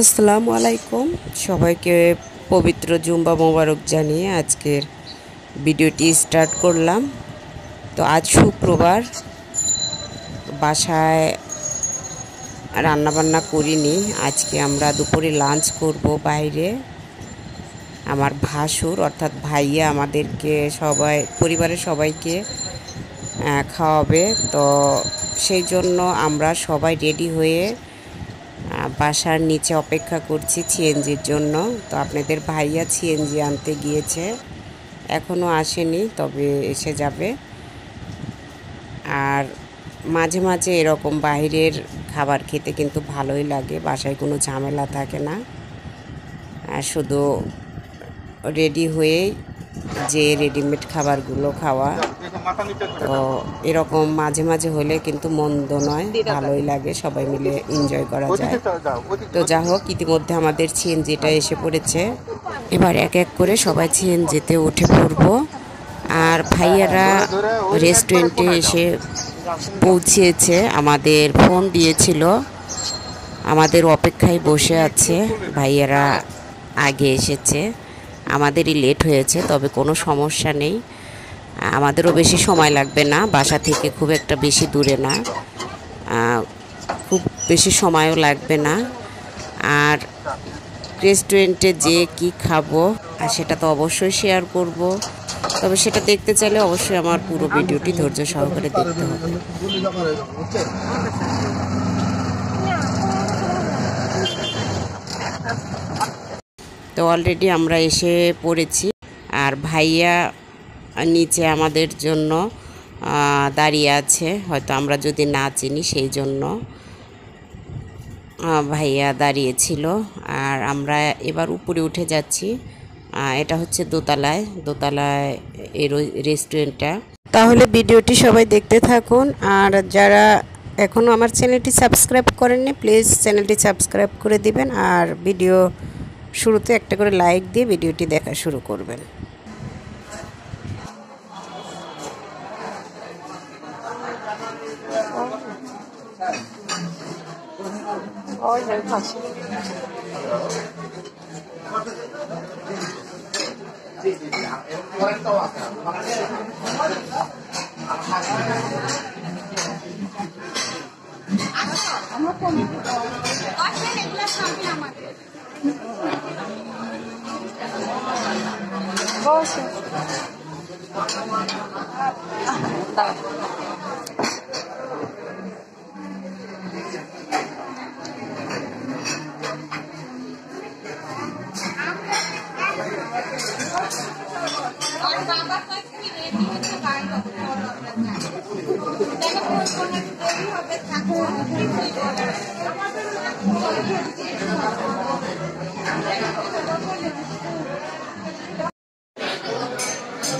আসসালামু আলাইকুম। সবাইকে পবিত্র জুম্বা মোবারক জানিয়ে আজকের ভিডিওটি স্টার্ট করলাম। তো আজ শুক্রবার, বাসায় রান্নাবান্না করিনি। আজকে আমরা দুপুরে লাঞ্চ করব বাইরে। আমার ভাসুর অর্থাৎ ভাইয়া আমাদেরকে সবাই, পরিবারের সবাইকে খাওয়াবে। তো সেই জন্য আমরা সবাই রেডি হয়ে বাসার নিচে অপেক্ষা করছি সিএনজির জন্য। তো আপনাদের ভাইয়া সিএনজি আনতে গিয়েছে। এখনও আসেনি, তবে এসে যাবে। আর মাঝে মাঝে এরকম বাইরের খাবার খেতে কিন্তু ভালোই লাগে, বাসায় কোনো ঝামেলা থাকে না। আর শুধু রেডি হয়েই যে রেডিমেড খাবারগুলো খাওয়া। তো এরকম মাঝে মাঝে হলে কিন্তু মন্দ নয় ভালোই লাগে সবাই মিলে এনজয় করা যায়। তো যা হোক ইতিমধ্যে আমাদের সিএনজিটা এসে পড়েছে। এবার এক এক করে সবাই সিএনজিতে উঠে পড়ব। আর ভাইয়ারা রেস্টুরেন্টে এসে পৌঁছিয়েছে আমাদের ফোন দিয়েছিল। আমাদের অপেক্ষায় বসে আছে ভাইয়ারা আগে এসেছে। আমাদেরই লেট হয়েছে তবে কোনো সমস্যা নেই। আমাদেরও বেশি সময় লাগবে না, বাসা থেকে খুব একটা বেশি দূরে না। খুব বেশি সময়ও লাগবে না। আর রেস্টুরেন্টে যে কি খাব, আর সেটা তো অবশ্যই শেয়ার করব। তবে সেটা দেখতে চাইলে অবশ্যই আমার পুরো ভিডিওটি ধৈর্য সহকারে দেখতে হবে। তো অলরেডি আমরা এসে পড়েছি। আর ভাইয়া নিচে আমাদের জন্য দাঁড়িয়ে আছে। হয়তো আমরা যদি না চিনি, সেই জন্য ভাইয়া দাঁড়িয়েছিল। আর আমরা এবার উপরে উঠে যাচ্ছি। এটা হচ্ছে দোতলায়। দোতলায় এই রেস্টুরেন্টটা। তাহলে ভিডিওটি সবাই দেখতে থাকুন। আর যারা এখনও আমার চ্যানেলটি সাবস্ক্রাইব করেননি, প্লিজ চ্যানেলটি সাবস্ক্রাইব করে দিবেন। আর ভিডিও শুরুতে একটা করে লাইক দিয়ে ভিডিওটি দেখা শুরু করবেন। 多少钱？多少钱？多少钱？多少钱？多少钱？多少钱？多少钱？多少钱？多少钱？多少钱？多少钱？多少钱？多少钱？多少钱？多少钱？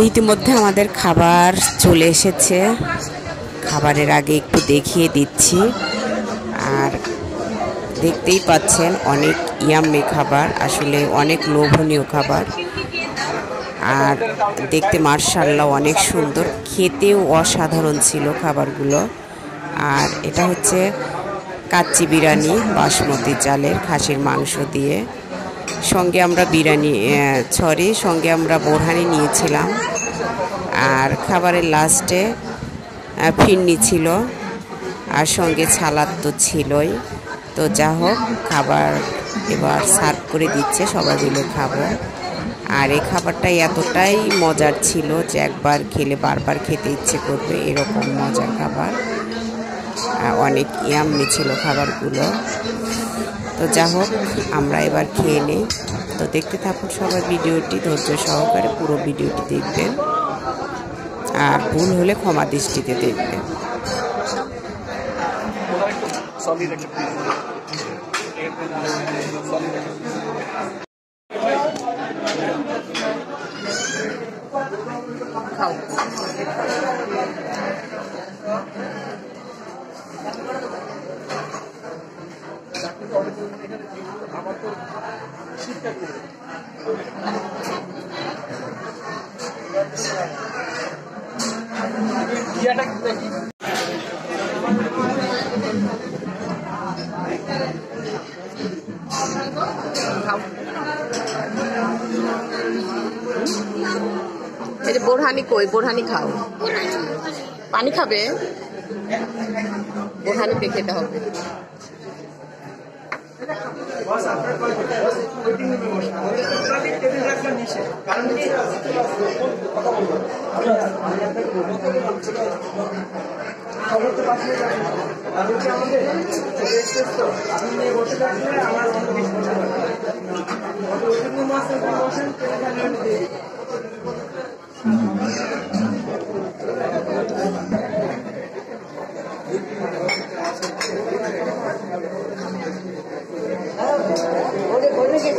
তো ইতিমধ্যে আমাদের খাবার চলে এসেছে। খাবারের আগে একটু দেখিয়ে দিচ্ছি। আর দেখতেই পাচ্ছেন অনেক ইয়াম্মি খাবার, আসলে অনেক লোভনীয় খাবার। আর দেখতে মার্শাল্লাহ অনেক সুন্দর, খেতেও অসাধারণ ছিল খাবারগুলো। আর এটা হচ্ছে কাচ্চি বিরিয়ানি, বাসমতি চালের খাসির মাংস দিয়ে। সঙ্গে আমরা বিরিয়ানি সরি, সঙ্গে আমরা বোরহানি নিয়েছিলাম। আর খাবারের লাস্টে ফিরনি ছিল, আর সঙ্গে ছালাদ তো ছিলই। তো যা হোক, খাবার এবার সার্ভ করে দিচ্ছে, সবাই মিলে খাব। আর এই খাবারটা এতটাই মজার ছিল যে একবার খেলে বারবার খেতে ইচ্ছে করবে এরকম মজার খাবার। অনেক ইয়াম্মি ছিল খাবারগুলো। তো যা হোক, আমরা এবার খেয়ে নিই। তো দেখতে থাকুন সবার ভিডিওটি, ধৈর্য সহকারে পুরো ভিডিওটি দেখবেন। আর ভুল হলে ক্ষমা দৃষ্টিতে দেখবেন একটা পিস সলিড একটা খাও বোরহানি কই? বোরহানি খাও। পানি খাবে? বোরহানি খেতে হবে খবর তো পাঠিয়ে যাবেন আপনি কি আমাদের আপনি নিয়ে বসে আমার অন্য কিছু বসে বসেন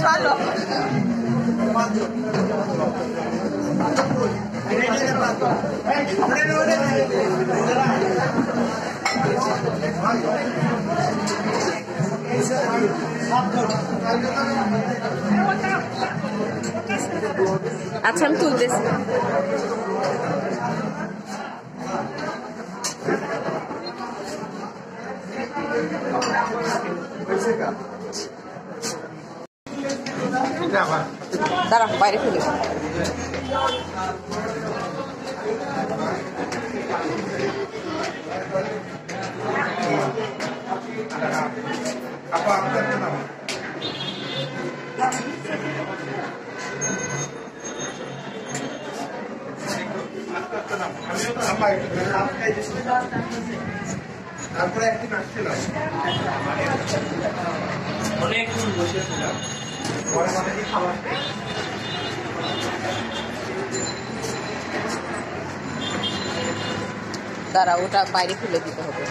চলো আচ্ছা আমি তুলতেছি দাঁড়া বাইরে ফেলে তারপরে একদিন আসছিলাম। অনেকক্ষণ বসেছিলাম তারা ওটা বাইরে খুলে দিতে হবে